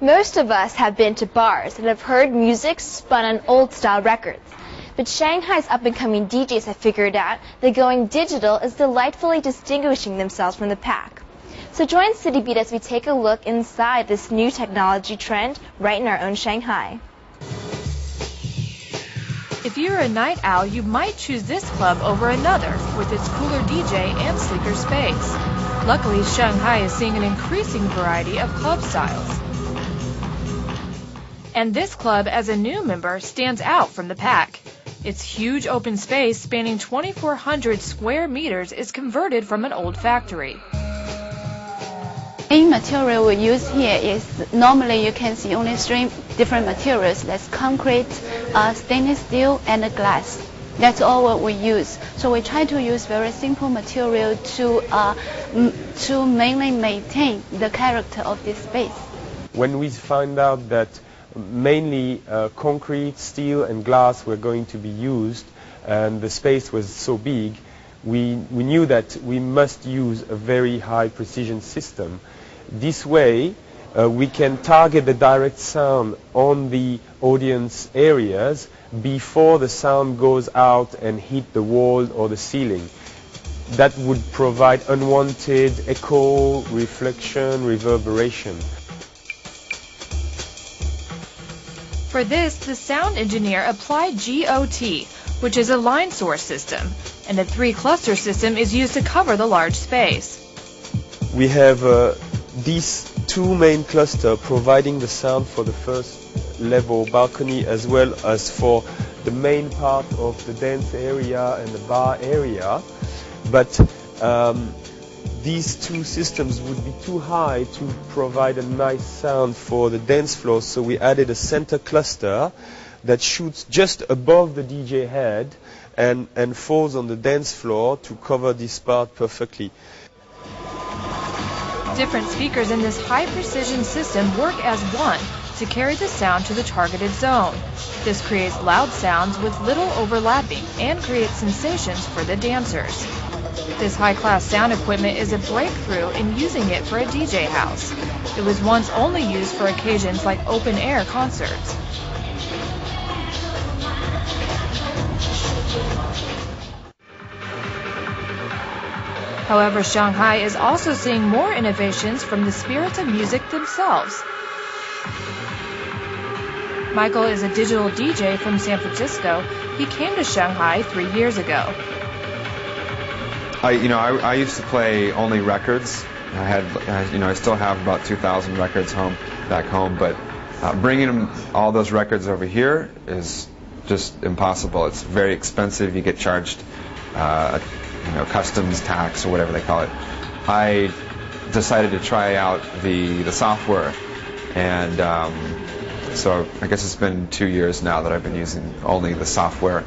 Most of us have been to bars and have heard music spun on old style records. But Shanghai's up and coming DJs have figured out that going digital is delightfully distinguishing themselves from the pack. So join City Beat as we take a look inside this new technology trend right in our own Shanghai. If you're a night owl, you might choose this club over another with its cooler DJ and sleeker space. Luckily, Shanghai is seeing an increasing variety of club styles. And this club, as a new member, stands out from the pack. Its huge open space spanning 2,400 square meters is converted from an old factory. Main material we use here is normally you can see only three different materials. That's concrete, uh, stainless steel, and glass. That's all what we use. So we try to use very simple material to uh, to mainly maintain the character of this space. When we find out that mainly uh, concrete, steel and glass were going to be used and the space was so big, we, we knew that we must use a very high precision system. This way, uh, we can target the direct sound on the audience areas before the sound goes out and hit the wall or the ceiling. That would provide unwanted echo, reflection, reverberation. For this, the sound engineer applied GOT, which is a line source system, and a three cluster system is used to cover the large space. We have uh, these two main clusters providing the sound for the first level balcony as well as for the main part of the dance area and the bar area. But um, these two systems would be too high to provide a nice sound for the dance floor, so we added a center cluster that shoots just above the DJ head and, and falls on the dance floor to cover this part perfectly. Different speakers in this high precision system work as one to carry the sound to the targeted zone. This creates loud sounds with little overlapping and creates sensations for the dancers. This high-class sound equipment is a breakthrough in using it for a DJ house. It was once only used for occasions like open-air concerts. However, Shanghai is also seeing more innovations from the spirits of music themselves. Michael is a digital DJ from San Francisco. He came to Shanghai three years ago. I, you know, I, I used to play only records. I had, you know, I still have about 2,000 records home, back home, but uh, bringing all those records over here is just impossible. It's very expensive. You get charged, uh, you know, customs tax or whatever they call it. I decided to try out the the software, and um, so I guess it's been two years now that I've been using only the software.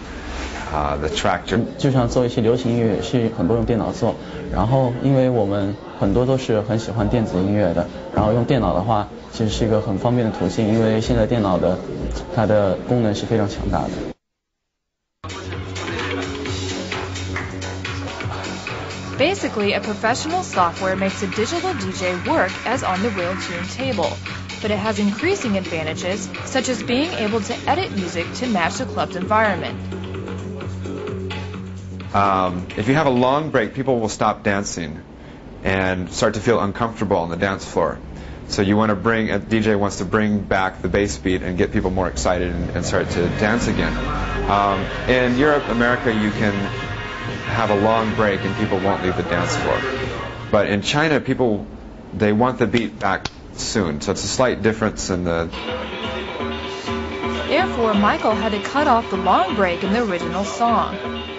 啊、uh,，The Traktor。就像做一些流行音乐，是很多用电脑做。然后，因为我们很多都是很喜欢电子音乐的，然后用电脑的话，其实是一个很方便的途径，因为现在电脑的它的功能是非常强大的。Basically, a professional software makes a digital DJ work as on the real turntable, but it has increasing advantages, such as being able to edit music to match the club's environment. Um, if you have a long break, people will stop dancing and start to feel uncomfortable on the dance floor. So you want to bring, a DJ wants to bring back the bass beat and get people more excited and, and start to dance again. Um, in Europe, America, you can have a long break and people won't leave the dance floor. But in China, people, they want the beat back soon. So it's a slight difference in the Therefore, Michael had to cut off the long break in the original song.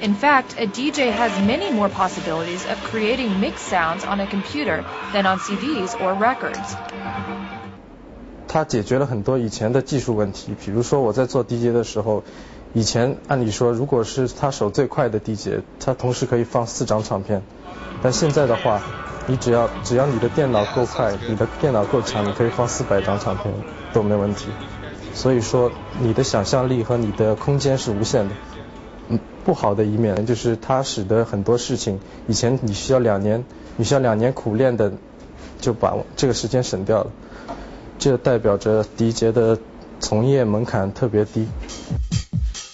In fact, a DJ has many more possibilities of creating mixed sounds on a computer than on CDs or records. 它解决了很多以前的技术问题，比如说我在做 DJ 的时候，以前按理说如果是他手最快的 DJ，他同时可以放四张唱片，但现在的话，你只要只要你的电脑够快，你的电脑够强，你可以放四百张唱片都没问题。所以说，你的想象力和你的空间是无限的。嗯，不好的一面，就是它使得很多事情以前你需要两年，你需要两年苦练的，就把这个时间省掉了。这代表着迪杰的从业门槛特别低。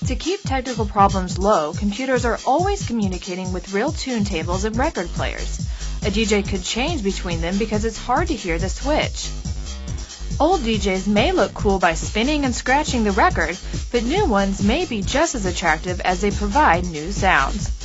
To keep technical problems low, computers are always communicating with real tune tables and record players. A DJ could change between them because it's hard to hear the switch. Old DJs may look cool by spinning and scratching the record, but new ones may be just as attractive as they provide new sounds.